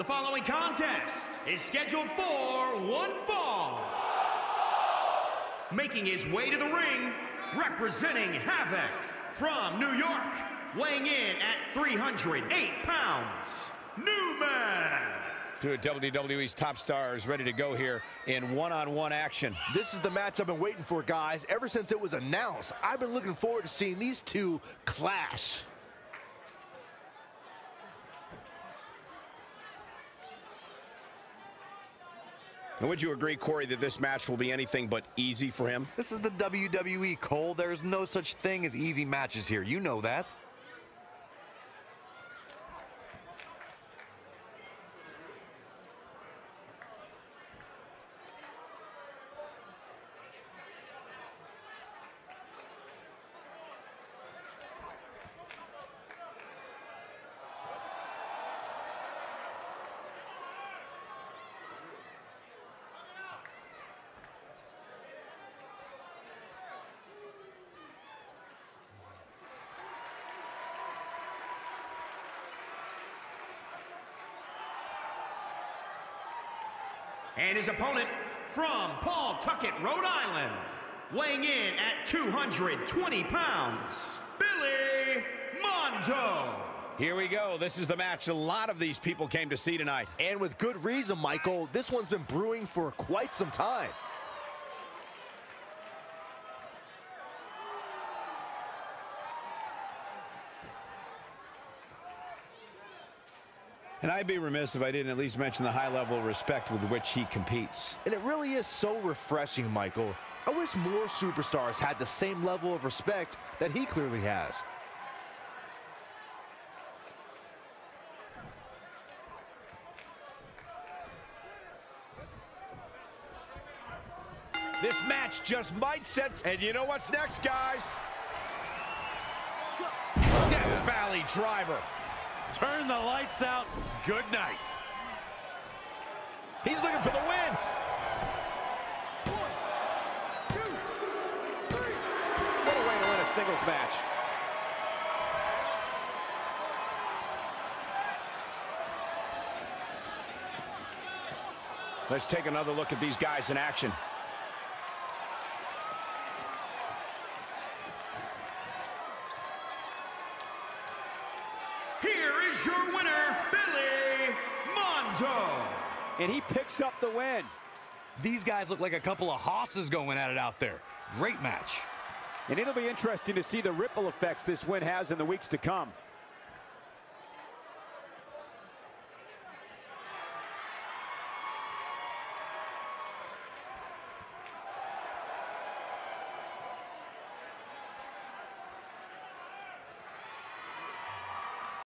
The following contest is scheduled for one fall. Making his way to the ring, representing Havoc from New York, weighing in at 308 pounds, Newman. Two of WWE's top stars ready to go here in one-on-one -on -one action. This is the match I've been waiting for, guys. Ever since it was announced, I've been looking forward to seeing these two clash. And would you agree, Corey, that this match will be anything but easy for him? This is the WWE, Cole. There's no such thing as easy matches here. You know that. And his opponent from Pawtucket, Rhode Island, weighing in at 220 pounds, Billy Monto. Here we go. This is the match a lot of these people came to see tonight. And with good reason, Michael. This one's been brewing for quite some time. And I'd be remiss if I didn't at least mention the high level of respect with which he competes. And it really is so refreshing, Michael. I wish more superstars had the same level of respect that he clearly has. This match just might set... And you know what's next, guys? Death Valley Driver. Turn the lights out. Good night. He's looking for the win. One, two, three. What a way to win a singles match. Let's take another look at these guys in action. And he picks up the win. These guys look like a couple of hosses going at it out there. Great match. And it'll be interesting to see the ripple effects this win has in the weeks to come.